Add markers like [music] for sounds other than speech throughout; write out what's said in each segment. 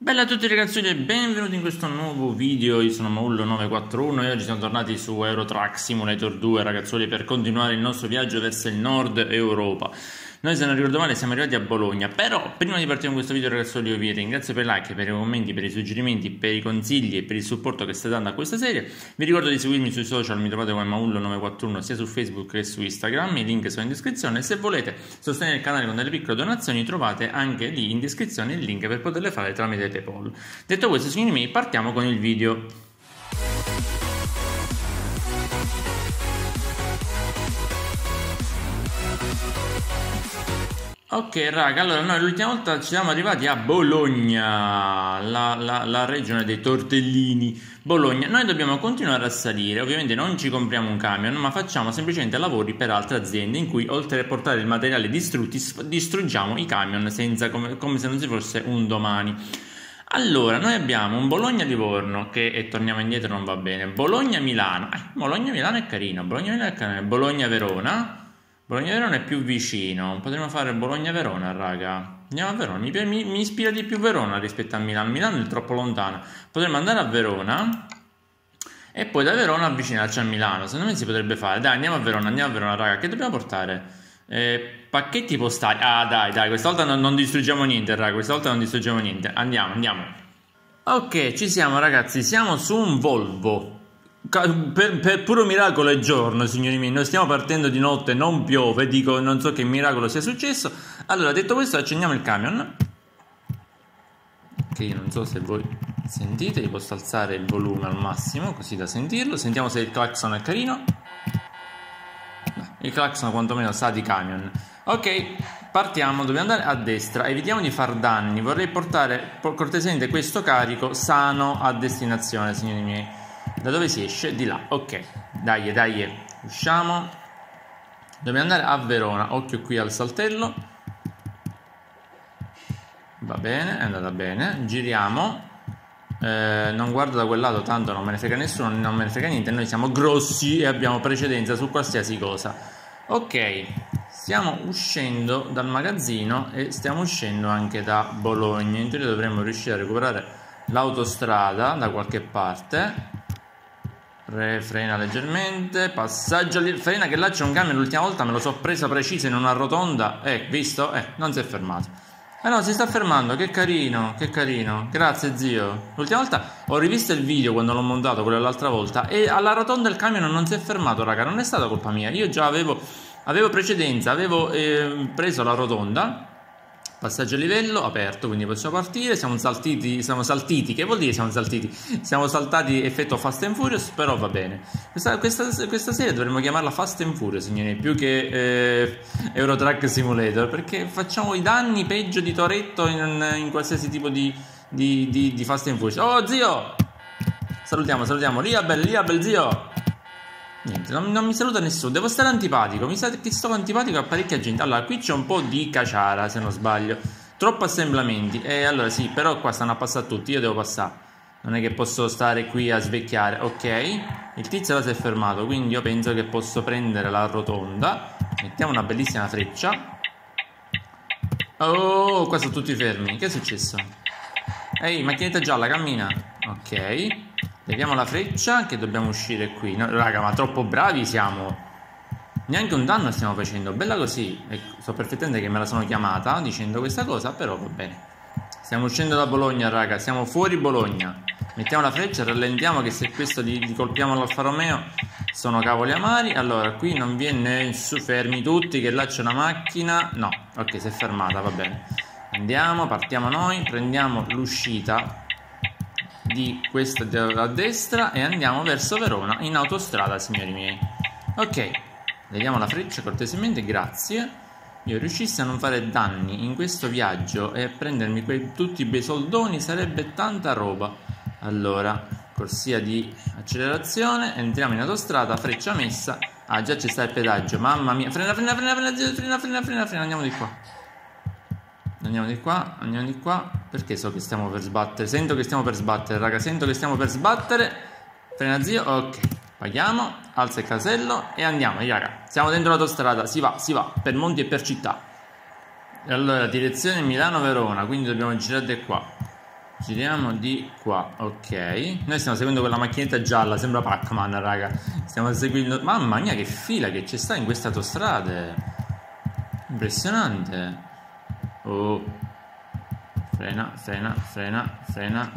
Bella a tutti ragazzi e benvenuti in questo nuovo video, io sono Maullo941 e oggi siamo tornati su Eurotrack Simulator 2 ragazzuoli per continuare il nostro viaggio verso il nord Europa. Noi se non ricordo male siamo arrivati a Bologna, però prima di partire con questo video ragazzuoli io vi ringrazio per like, per i commenti, per i suggerimenti, per i consigli e per il supporto che state dando a questa serie. Vi ricordo di seguirmi sui social, mi trovate come Maullo941 sia su Facebook che su Instagram, i link sono in descrizione. Se volete sostenere il canale con delle piccole donazioni trovate anche lì in descrizione il link per poterle fare tramite PayPal. Detto questo signori miei partiamo con il video. Ok raga, allora noi l'ultima volta ci siamo arrivati a Bologna, la, la, la, regione dei tortellini, Bologna. Noi dobbiamo continuare a salire, ovviamente non ci compriamo un camion, ma facciamo semplicemente lavori per altre aziende in cui oltre a portare il materiale distrutti distruggiamo i camion senza, come, come se non ci fosse un domani. Allora, noi abbiamo un Bologna-Livorno che, e torniamo indietro, non va bene, Bologna-Milano, eh, Bologna-Milano è carino, Bologna-Milano è carino, Bologna-Verona Bologna-Verona è più vicino. Potremmo fare Bologna-Verona, raga. Andiamo a Verona. Mi, mi, mi, ispira di più Verona rispetto a Milano. Milano è troppo lontana. Potremmo andare a Verona e poi da Verona avvicinarci a Milano. Secondo me si potrebbe fare. Dai, andiamo a Verona, andiamo a Verona, raga. Che dobbiamo portare? Eh, pacchetti postali. Ah, dai, dai, questa volta non, non distruggiamo niente, raga. Questa volta non distruggiamo niente. Andiamo, andiamo. Ok, ci siamo, ragazzi. Siamo su un Volvo. Per, per, puro miracolo è giorno, signori miei. Noi stiamo partendo di notte, non piove. Dico, non so che miracolo sia successo. Allora, detto questo, accendiamo il camion. Che io non so se voi sentite. Io posso alzare il volume al massimo così da sentirlo. Sentiamo se il clacson è carino. Il clacson quantomeno sa di camion. Ok, partiamo. Dobbiamo andare a destra. Evitiamo di far danni. Vorrei portare cortesemente questo carico sano a destinazione, signori miei. Da dove si esce? Di là. Ok, dai, dai, usciamo. Dobbiamo andare a Verona. Occhio qui al saltello. Va bene, è andata bene. Giriamo. Eh, non guardo da quel lato, tanto non me ne frega nessuno, non me ne frega niente. Noi siamo grossi e abbiamo precedenza su qualsiasi cosa. Ok, stiamo uscendo dal magazzino e stiamo uscendo anche da Bologna. In teoria dovremmo riuscire a recuperare l'autostrada da qualche parte Re, frena leggermente, passaggio lì, frena che là c'è un camion, l'ultima volta me lo so presa precisa in una rotonda, eh, visto? Eh, non si è fermato. Eh no, si sta fermando, che carino, che carino, grazie zio. L'ultima volta ho rivisto il video quando l'ho montato, quello dell'altra volta, e alla rotonda il camion non si è fermato, raga, non è stata colpa mia, io già avevo, avevo precedenza, avevo eh, preso la rotonda Passaggio a livello aperto, quindi possiamo partire. Siamo saltiti, siamo saltiti. Che vuol dire siamo saltiti? Siamo saltati effetto Fast and Furious, però va bene. Questa, questa, questa serie dovremmo chiamarla Fast and Furious, signori, più che eh, Eurotrack Simulator, perché facciamo i danni peggio di Toretto in, in qualsiasi tipo di, di, di, di Fast and Furious. Oh, zio! Salutiamo, salutiamo. Liabel, Liabel, zio! Niente, non, non, mi saluta nessuno. Devo stare antipatico. Mi sa che sto antipatico a parecchia gente. Allora, qui c'è un po' di caciara, se non sbaglio. Troppo assemblamenti. E allora sì, però qua stanno a passare tutti. Io devo passare. Non è che posso stare qui a svecchiare. Ok. Il tizio là si è fermato. Quindi io penso che posso prendere la rotonda. Mettiamo una bellissima freccia. Oh, qua sono tutti fermi. Che è successo? Ehi, macchinetta gialla, cammina. Ok. Leviamo la freccia che dobbiamo uscire qui. No, raga, ma troppo bravi siamo. Neanche un danno stiamo facendo. Bella così. Ecco, so perfettamente che me la sono chiamata dicendo questa cosa, però va bene. Stiamo uscendo da Bologna, raga. Siamo fuori Bologna. Mettiamo la freccia, rallentiamo che se questo li, li colpiamo all'Alfa Romeo sono cavoli amari. Allora, qui non viene su, fermi tutti, che là c'è una macchina. No, ok, si è fermata, va bene. Andiamo, partiamo noi, prendiamo l'uscita di questa a destra e andiamo verso Verona in autostrada, signori miei. Ok, vediamo la freccia cortesemente, grazie. Io riuscissi a non fare danni in questo viaggio e a prendermi quei, tutti i bei soldoni sarebbe tanta roba. Allora, corsia di accelerazione, entriamo in autostrada, freccia messa. Ah, già ci sta il pedaggio, mamma mia. Frena, frena, frena, frena, frena, frena, frena, frena, andiamo di qua. Andiamo di qua, andiamo di qua. Perché so che stiamo per sbattere? Sento che stiamo per sbattere, raga. Sento che stiamo per sbattere. Frena zio. Ok. Paghiamo. Alza il casello e andiamo, raga. Siamo dentro l'autostrada. Si va, si va. Per monti e per città. E allora, direzione Milano-Verona. Quindi dobbiamo girare da qua. Giriamo di qua, ok. Noi stiamo seguendo quella macchinetta gialla, sembra Pac-Man, raga. Stiamo seguendo... Mamma mia, che fila che c'è sta in queste autostrade. Impressionante. Oh. Frena, frena, frena, frena.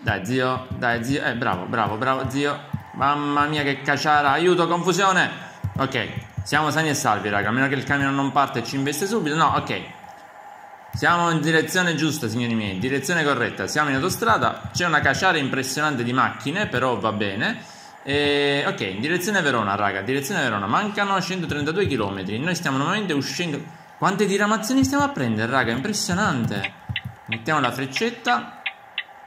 Dai, zio, dai, zio. Eh, bravo, bravo, bravo, zio. Mamma mia, che cacciara. Aiuto, confusione. Ok, siamo sani e salvi, raga. A meno che il camion non parte e ci investe subito. No, ok. Siamo in direzione giusta, signori miei, direzione corretta. Siamo in autostrada, c'è una caciara impressionante di macchine, però va bene. E, ok, in direzione Verona, raga, direzione Verona. Mancano 132 km. Noi stiamo nuovamente uscendo. Quante diramazioni stiamo a prendere, raga? Impressionante. Mettiamo la freccetta.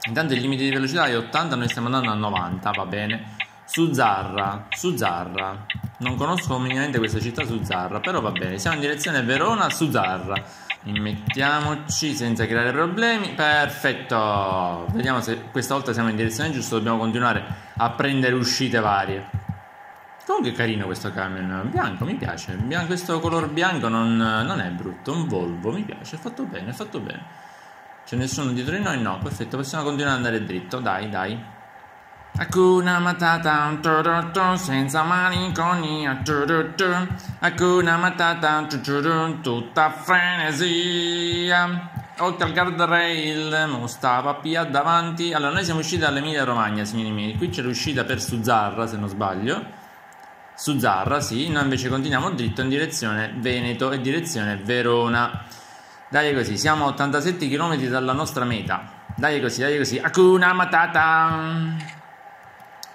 Intanto il limite di velocità è 80, noi stiamo andando a 90, va bene. Su Zarra, su Zarra. Non conosco minimamente questa città su Zarra, però va bene. Siamo in direzione Verona, su Zarra. Immettiamoci senza creare problemi. Perfetto. Vediamo se questa volta siamo in direzione giusta. Dobbiamo continuare a prendere uscite varie. Comunque è carino questo camion. Bianco, mi piace. Bianco, questo color bianco non, non, è brutto. Un Volvo, mi piace. È fatto bene, è fatto bene. C'è nessuno dietro di noi? No, perfetto. Possiamo continuare ad andare dritto. Dai, dai. Hakuna Matata, senza malinconia, Hakuna Matata, tutta frenesia. Oltre al guardrail, Mustafa Pia davanti. Allora, noi siamo usciti dall'Emilia Romagna, signori miei. Qui c'è l'uscita per Suzzarra, se non sbaglio. Suzzarra, sì. Noi invece continuiamo dritto in direzione Veneto e direzione Verona. Dai così, siamo a 87 km dalla nostra meta. Dai così, dai così. Hakuna Matata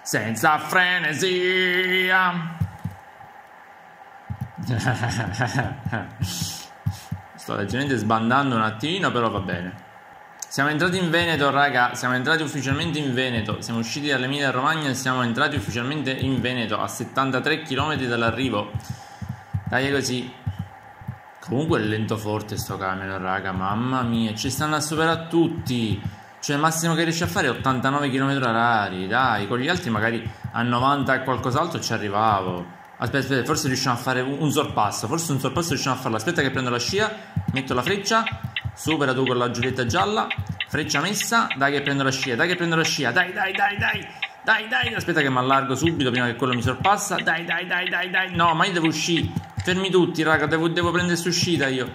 senza frenesia. [laughs] Sto leggermente sbandando un attimino, però va bene. Siamo entrati in Veneto, raga. Siamo entrati ufficialmente in Veneto. Siamo usciti dall'Emilia Romagna e siamo entrati ufficialmente in Veneto a 73 km dall'arrivo. Dai così. Comunque è lento forte sto camion, raga. Mamma mia, ci stanno a superare tutti. Cioè, il massimo che riesce a fare è 89 km h Dai, con gli altri magari a 90 e qualcos'altro ci arrivavo. Aspetta, aspetta, forse riusciamo a fare un sorpasso. Forse un sorpasso riusciamo a farlo. Aspetta che prendo la scia, metto la freccia, supera tu con la giulietta gialla, freccia messa, dai che prendo la scia, dai che prendo la scia, dai, dai, dai, dai. Dai, dai, aspetta che mi allargo subito prima che quello mi sorpassa. Dai, dai, dai, dai, dai. No, ma io devo uscire. Fermi tutti, raga, devo, devo prendere uscita io.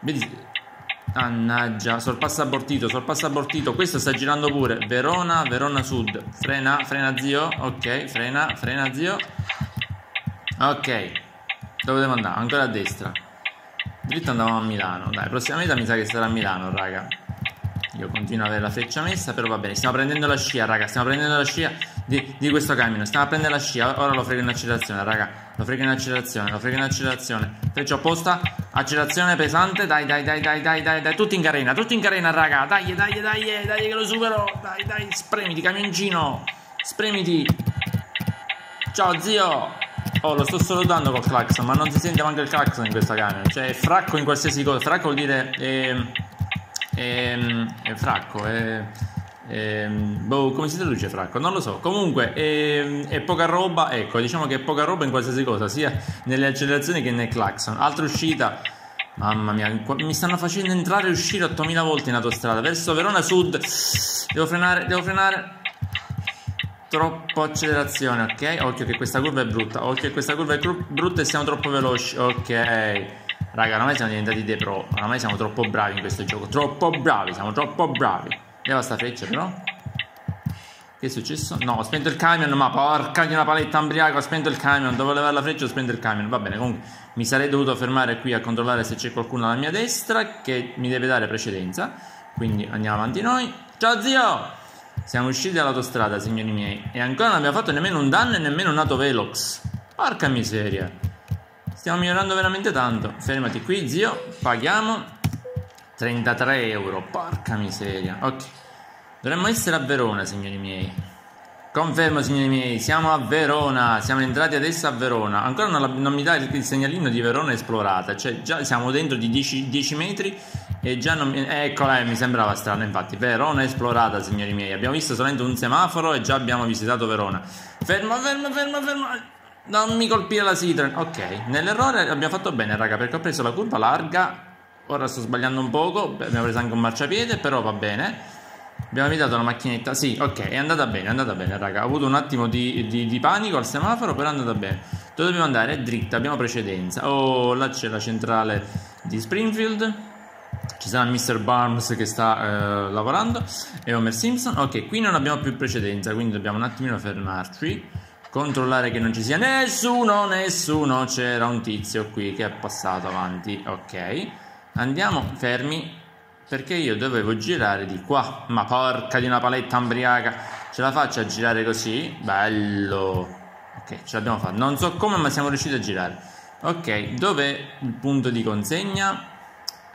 Vedi, Mannaggia, sorpassa abortito, sorpassa abortito. Questo sta girando pure. Verona, Verona Sud. Frena, frena zio. Ok, frena, frena zio. Ok. Dove devo andare? Ancora a destra. Dritto andavamo a Milano. Dai, prossima meta mi sa che sarà a Milano, raga. Io continuo ad avere la freccia messa, però va bene. Stiamo prendendo la scia, raga. Stiamo prendendo la scia di, di questo camion. Stiamo a prendere la scia. Ora lo frego in accelerazione, raga. Lo frego in accelerazione, lo frego in accelerazione. Freccia opposta. Accelerazione pesante. Dai, dai, dai, dai, dai, dai, dai. Tutti in carena, tutti in carena, raga. Dai, dai, dai, dai, che lo supero. Dai, dai, spremiti, camioncino. Spremiti. Ciao, zio. Oh, lo sto salutando col clacson, ma non si sente manco il clacson in questa camion. Cioè, è fracco in qualsiasi cosa. Fracco vuol dire... Eh, è, ehm, è fracco, è, è, boh, come si traduce fracco? Non lo so. Comunque è, è, poca roba, ecco, diciamo che è poca roba in qualsiasi cosa, sia nelle accelerazioni che nel clacson. Altra uscita, mamma mia, mi stanno facendo entrare e uscire 8000 volte in autostrada verso Verona Sud. Devo frenare, devo frenare. Troppo accelerazione, ok? Occhio che questa curva è brutta. Occhio che questa curva è brutta e siamo troppo veloci. Ok. Raga, ormai siamo diventati dei pro. Ormai siamo troppo bravi in questo gioco. Troppo bravi, siamo troppo bravi. Leva sta freccia, però. Che è successo? No, ho spento il camion, ma porca di una paletta ambriaca, ho spento il camion. Dovevo levare la freccia, ho spento il camion. Va bene, comunque mi sarei dovuto fermare qui a controllare se c'è qualcuno alla mia destra che mi deve dare precedenza. Quindi andiamo avanti noi. Ciao zio! Siamo usciti dall'autostrada, signori miei. E ancora non abbiamo fatto nemmeno un danno e nemmeno un nato velox. Porca miseria. Stiamo migliorando veramente tanto. Fermati qui, zio. Paghiamo 33 euro. Porca miseria. Ok. Dovremmo essere a Verona, signori miei. Confermo, signori miei, siamo a Verona. Siamo entrati adesso a Verona. Ancora non, non mi dà il, il, segnalino di Verona esplorata. Cioè, già siamo dentro di 10, 10 metri e già non mi... Eccola, eh, mi sembrava strano, infatti. Verona esplorata, signori miei. Abbiamo visto solamente un semaforo e già abbiamo visitato Verona. Fermo, fermo, fermo, fermo. Non mi colpire la Citroen. Ok, nell'errore abbiamo fatto bene, raga, perché ho preso la curva larga ora sto sbagliando un poco, abbiamo preso anche un marciapiede, però va bene. Abbiamo evitato la macchinetta, sì, ok, è andata bene, è andata bene, raga. Ho avuto un attimo di, di, di panico al semaforo, però è andata bene. Dove dobbiamo andare? È dritta, abbiamo precedenza. Oh, là c'è la centrale di Springfield. Ci sarà Mr. Barnes che sta eh, lavorando e Homer Simpson. Ok, qui non abbiamo più precedenza, quindi dobbiamo un attimino fermarci. Controllare che non ci sia nessuno, nessuno. C'era un tizio qui che è passato avanti. Ok, andiamo fermi perché io dovevo girare di qua. Ma porca di una paletta ambriaca. Ce la faccio a girare così? Bello. Ok, ce l'abbiamo fatta. Non so come, ma siamo riusciti a girare. Ok, dov'è il punto di consegna?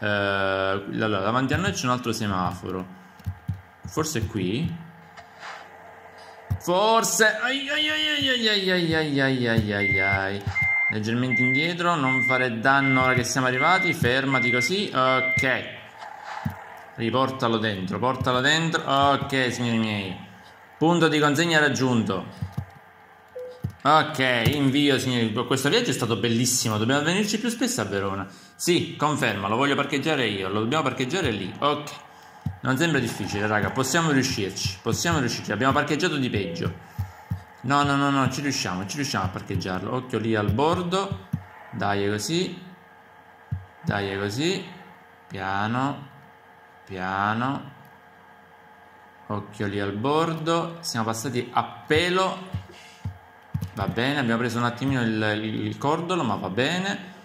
eh, allora davanti a noi c'è un altro semaforo forse qui forse ai ai ai ai ai ai leggermente indietro non fare danno ora che siamo arrivati fermati così ok riportalo dentro portalo dentro ok signori miei punto di consegna raggiunto Ok, invio signori. Questo viaggio è stato bellissimo. Dobbiamo venirci più spesso a Verona. Sì, conferma, lo voglio parcheggiare io. Lo dobbiamo parcheggiare lì. Ok. Non sembra difficile, raga. Possiamo riuscirci. Possiamo riuscirci. Abbiamo parcheggiato di peggio. No, no, no, no, ci riusciamo, ci riusciamo a parcheggiarlo. Occhio lì al bordo. Dai, così. Dai, così. Piano piano occhio lì al bordo siamo passati a pelo va bene abbiamo preso un attimino il, il cordolo ma va bene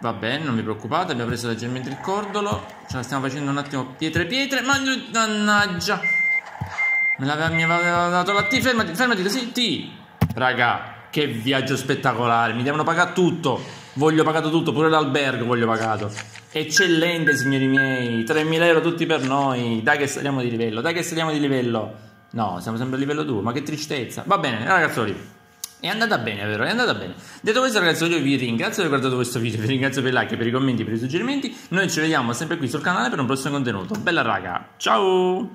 va bene non vi preoccupate abbiamo preso leggermente il cordolo ce la stiamo facendo un attimo pietre pietre ma mannaggia me l'aveva, mi aveva dato la T fermati fermati così T raga che viaggio spettacolare mi devono pagare tutto voglio pagato tutto pure l'albergo voglio pagato Eccellente, signori miei. 3.000 euro tutti per noi. Dai che saliamo di livello. Dai che saliamo di livello. No, siamo sempre a livello 2. Ma che tristezza. Va bene, ragazzoli. È andata bene, vero? È andata bene. Detto questo, ragazzi, io vi ringrazio per aver guardato questo video. Vi ringrazio per i like, per i commenti, per i suggerimenti. Noi ci vediamo sempre qui sul canale per un prossimo contenuto. Bella raga. Ciao!